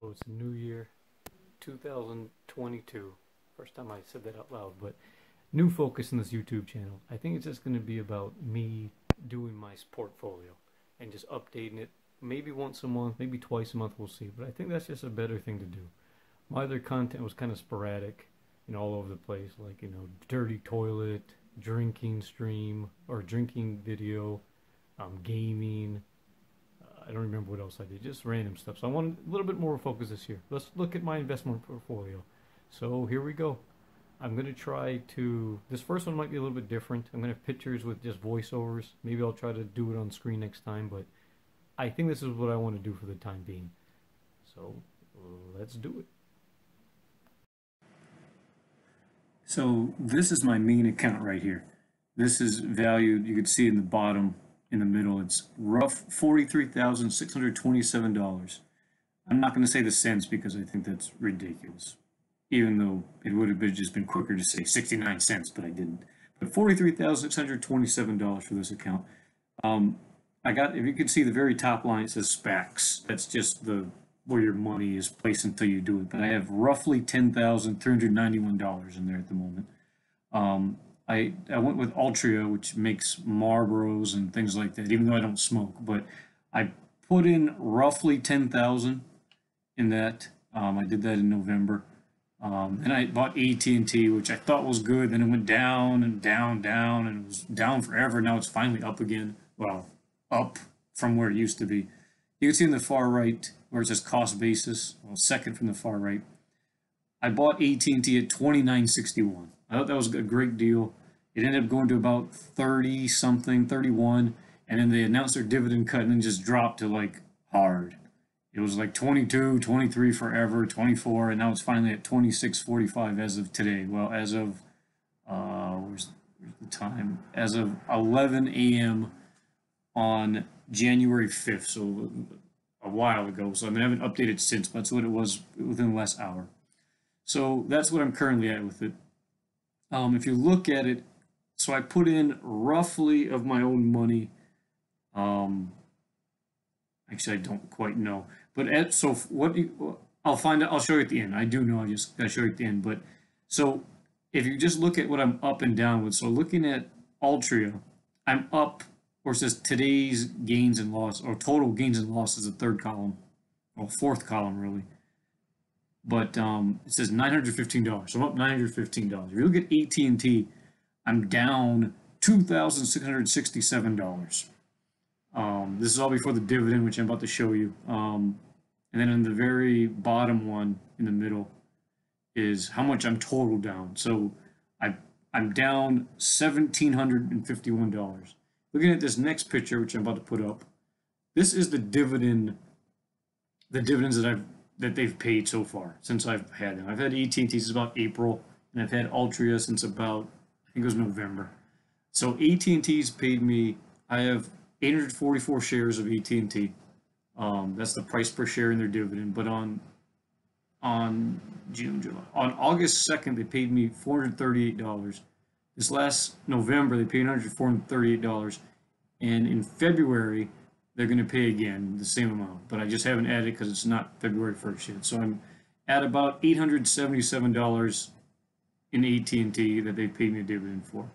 So it's New Year 2022. First time I said that out loud, but new focus in this YouTube channel. I think it's just going to be about me doing my portfolio and just updating it maybe once a month, maybe twice a month, we'll see. But I think that's just a better thing to do. My other content was kind of sporadic and all over the place, like, you know, dirty toilet, drinking stream, or drinking video, um, gaming, I don't remember what else I did, just random stuff. So I want a little bit more focus this year. Let's look at my investment portfolio. So here we go. I'm going to try to, this first one might be a little bit different. I'm going to have pictures with just voiceovers. Maybe I'll try to do it on screen next time, but I think this is what I want to do for the time being. So let's do it. So this is my main account right here. This is valued, you can see in the bottom, in the middle, it's rough $43,627. I'm not going to say the cents because I think that's ridiculous. Even though it would have been just been quicker to say 69 cents, but I didn't. But $43,627 for this account. Um, I got, if you can see the very top line, it says SPAXX. That's just the where your money is placed until you do it. But I have roughly $10,391 in there at the moment. Um, I, I went with Altria, which makes Marlboros and things like that, even though I don't smoke. But I put in roughly 10,000 in that. Um, I did that in November. Um, and I bought AT&T, which I thought was good. Then it went down and down, down, and it was down forever. Now it's finally up again. Well, up from where it used to be. You can see in the far right where it says cost basis, well, second from the far right. I bought AT&T at 29.61. I thought that was a great deal. It ended up going to about 30 something, 31, and then they announced their dividend cut and then just dropped to like hard. It was like 22, 23 forever, 24, and now it's finally at 26.45 as of today. Well, as of, uh, where's, where's the time? As of 11 a.m. on January 5th, so a while ago. So I mean, I haven't updated since, but that's what it was within the last hour. So that's what I'm currently at with it. Um, if you look at it, so I put in roughly of my own money. Um, actually, I don't quite know. But at, so what you, I'll find. I'll show you at the end. I do know. I just gotta show you at the end. But so if you just look at what I'm up and down with. So looking at Altria, I'm up, or it says today's gains and loss, or total gains and losses, the third column, or fourth column really. But um, it says $915. So I'm up $915. If you look at AT&T, I'm down $2,667. Um, this is all before the dividend, which I'm about to show you. Um, and then in the very bottom one in the middle is how much I'm total down. So I, I'm down $1,751. Looking at this next picture, which I'm about to put up, this is the dividend, the dividends that I've that they've paid so far since I've had them. I've had AT&T since about April, and I've had Altria since about I think it was November. So AT&T's paid me. I have 844 shares of AT&T. Um, that's the price per share in their dividend. But on on June, July, on August 2nd, they paid me $438. This last November, they paid $138. And in February, they're going to pay again the same amount. But I just haven't added because it's not February 1st yet. So I'm at about $877 in AT&T that they paid me a dividend for.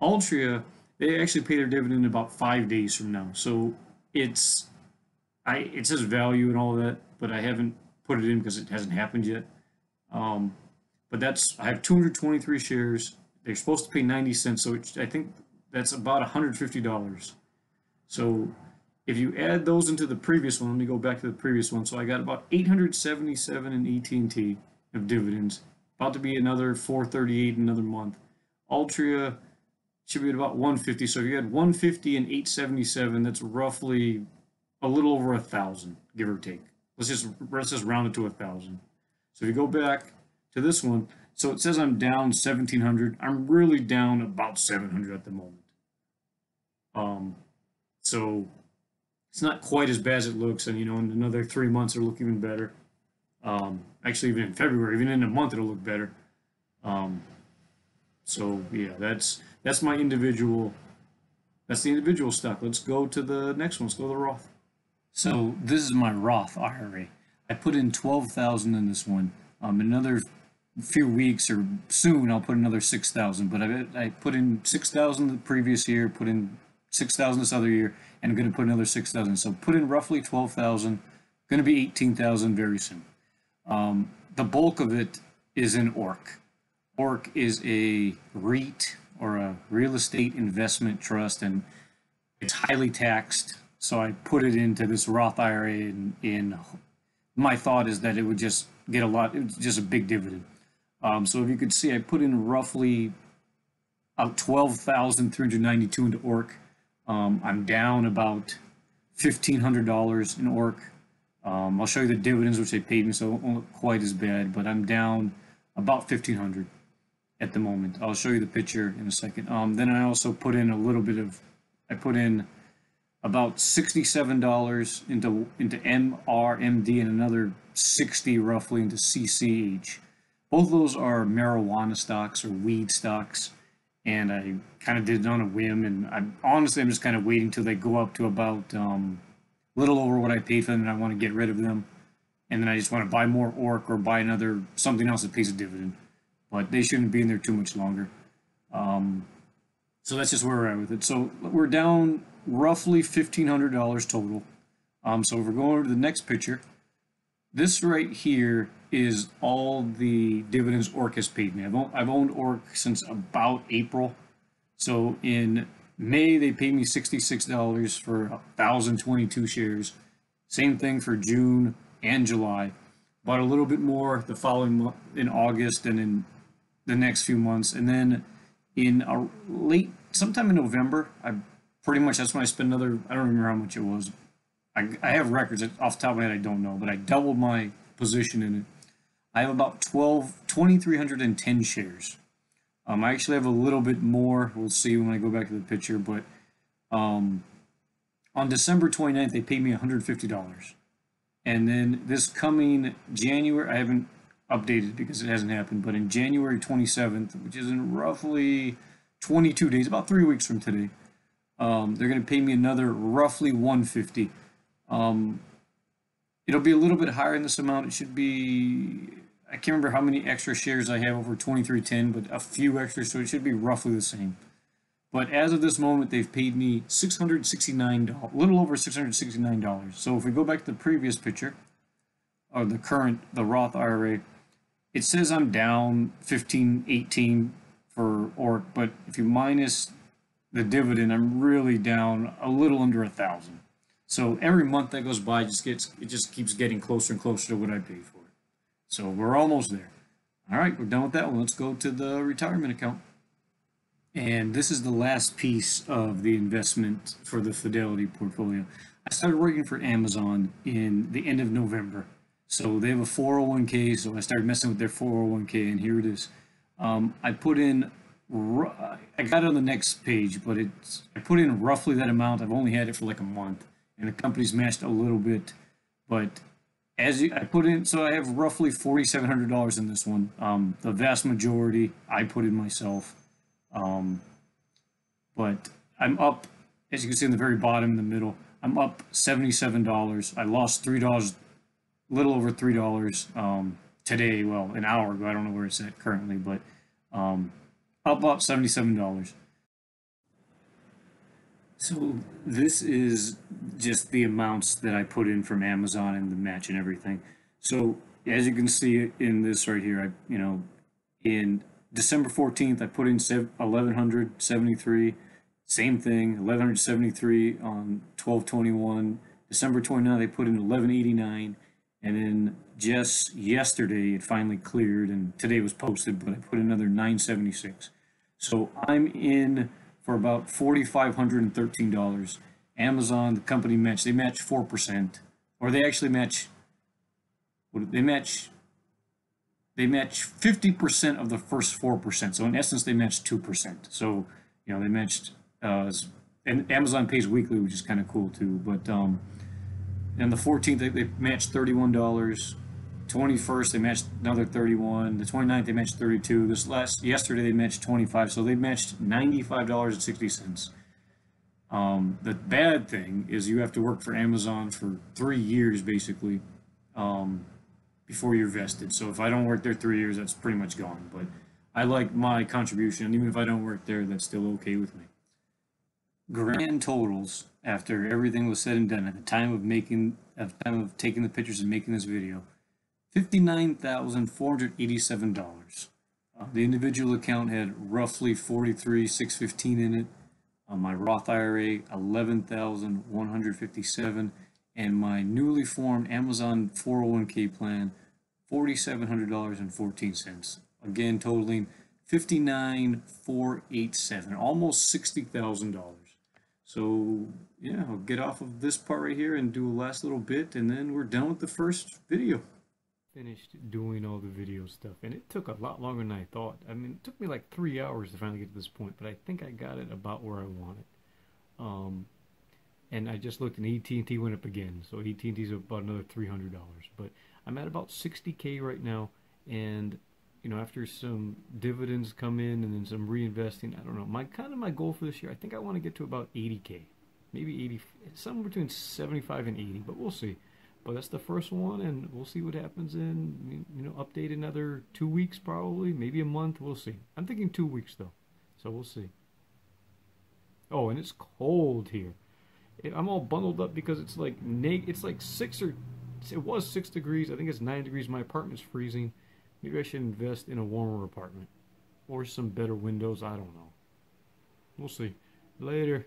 Altria, they actually pay their dividend about five days from now. So it's, I it says value and all that, but I haven't put it in because it hasn't happened yet. Um, but that's I have 223 shares. They're supposed to pay 90 cents, so it, I think that's about 150 dollars. So if you add those into the previous one, let me go back to the previous one. So I got about 877 in AT&T of dividends about to be another 438 another month. Altria should be at about 150. So if you had 150 and 877, that's roughly a little over a thousand, give or take. Let's just let's just round it to a thousand. So if you go back to this one, so it says I'm down 1700. I'm really down about 700 at the moment. Um, so it's not quite as bad as it looks, and you know, in another three months it'll look even better. Um, actually, even in February, even in a month, it'll look better. Um, so yeah, that's that's my individual. That's the individual stock. Let's go to the next one. Let's go to the Roth. So this is my Roth IRA. I put in twelve thousand in this one. Um, another few weeks or soon, I'll put another six thousand. But I I put in six thousand the previous year, put in six thousand this other year, and I'm going to put another six thousand. So put in roughly twelve thousand. Going to be eighteen thousand very soon. Um, the bulk of it is in ORC. ORC is a REIT or a real estate investment trust, and it's highly taxed. So I put it into this Roth IRA, and in my thought is that it would just get a lot. It's just a big dividend. Um, so if you could see, I put in roughly about twelve thousand three hundred ninety-two into ORC. Um, I'm down about fifteen hundred dollars in ORC. Um, I'll show you the dividends which they paid me, so it won't look quite as bad. But I'm down about fifteen hundred at the moment. I'll show you the picture in a second. Um, then I also put in a little bit of, I put in about sixty-seven dollars into into MRMD and another sixty roughly into CCH. Both of those are marijuana stocks or weed stocks, and I kind of did it on a whim. And I honestly, I'm just kind of waiting till they go up to about um, little over what I paid for them, and I want to get rid of them. And then I just want to buy more ORC or buy another something else that pays a dividend but they shouldn't be in there too much longer. Um, so that's just where we're at with it. So we're down roughly $1,500 total. Um, so if we're going to the next picture, this right here is all the dividends ORC has paid me. I've owned, I've owned ORC since about April. So in May, they paid me $66 for 1,022 shares. Same thing for June and July. Bought a little bit more the following month in August and in the next few months, and then in a late sometime in November, I pretty much that's when I spent another. I don't remember how much it was. I, I have records off the top of my head. I don't know, but I doubled my position in it. I have about 12, 2,310 shares. Um, I actually have a little bit more. We'll see when I go back to the picture, but um, on December 29th, they paid me $150. And then this coming January, I haven't updated because it hasn't happened, but in January 27th, which is in roughly 22 days, about three weeks from today, um, they're going to pay me another roughly 150. Um, it'll be a little bit higher in this amount. It should be, I can't remember how many extra shares I have over 2310, but a few extra, so it should be roughly the same. But as of this moment, they've paid me $669, a little over $669. So if we go back to the previous picture, or the current, the Roth IRA, it says I'm down 15, 18 for ORC, but if you minus the dividend, I'm really down a little under a thousand. So every month that goes by, just gets it just keeps getting closer and closer to what I paid for. So we're almost there. All right, we're done with that one. Let's go to the retirement account. And this is the last piece of the investment for the Fidelity portfolio. I started working for Amazon in the end of November. So they have a 401k. So I started messing with their 401k, and here it is. Um, I put in, I got on the next page, but it's I put in roughly that amount. I've only had it for like a month, and the company's matched a little bit, but as you, I put in, so I have roughly forty-seven hundred dollars in this one. Um, the vast majority I put in myself, um, but I'm up, as you can see in the very bottom in the middle. I'm up seventy-seven dollars. I lost three dollars little over three dollars um, today. Well, an hour ago. I don't know where it's at currently, but um, up about seventy-seven dollars. So this is just the amounts that I put in from Amazon and the match and everything. So as you can see in this right here, I you know in December 14th I put in 1173 same thing 1173 on 1221 December 29th I put in 1189 and then just yesterday, it finally cleared, and today was posted, but I put another 976. So I'm in for about $4,513. Amazon, the company match, they match 4%, or they actually match, what they match, they match 50% of the first 4%. So in essence, they match 2%. So, you know, they matched, uh, and Amazon pays weekly, which is kind of cool too. But, um, and the 14th, they, they matched $31. 21st, they matched another 31. The 29th, they matched 32. This last, yesterday, they matched 25. So they matched $95.60. Um, the bad thing is you have to work for Amazon for three years, basically, um, before you're vested. So if I don't work there three years, that's pretty much gone. But I like my contribution, even if I don't work there, that's still okay with me. Grand totals after everything was said and done at the time of making, at the time of taking the pictures and making this video, fifty-nine thousand four hundred eighty-seven dollars. Uh, the individual account had roughly forty-three six fifteen in it. Uh, my Roth IRA eleven thousand one hundred fifty-seven, and my newly formed Amazon four hundred one k plan forty-seven hundred dollars and fourteen cents. Again, totaling 59,487, almost sixty thousand dollars. So yeah, I'll get off of this part right here and do a last little bit, and then we're done with the first video. Finished doing all the video stuff, and it took a lot longer than I thought. I mean, it took me like three hours to finally get to this point, but I think I got it about where I want it. Um, and I just looked, and AT&T went up again, so AT&T's about another three hundred dollars. But I'm at about sixty k right now, and you know, after some dividends come in and then some reinvesting, I don't know. My kind of my goal for this year, I think I want to get to about 80k, maybe 80, somewhere between 75 and 80, but we'll see. But that's the first one, and we'll see what happens in you know update another two weeks probably, maybe a month. We'll see. I'm thinking two weeks though, so we'll see. Oh, and it's cold here. I'm all bundled up because it's like neg- it's like six or it was six degrees. I think it's nine degrees. My apartment's freezing. Maybe I should invest in a warmer apartment or some better windows. I don't know. We'll see. Later.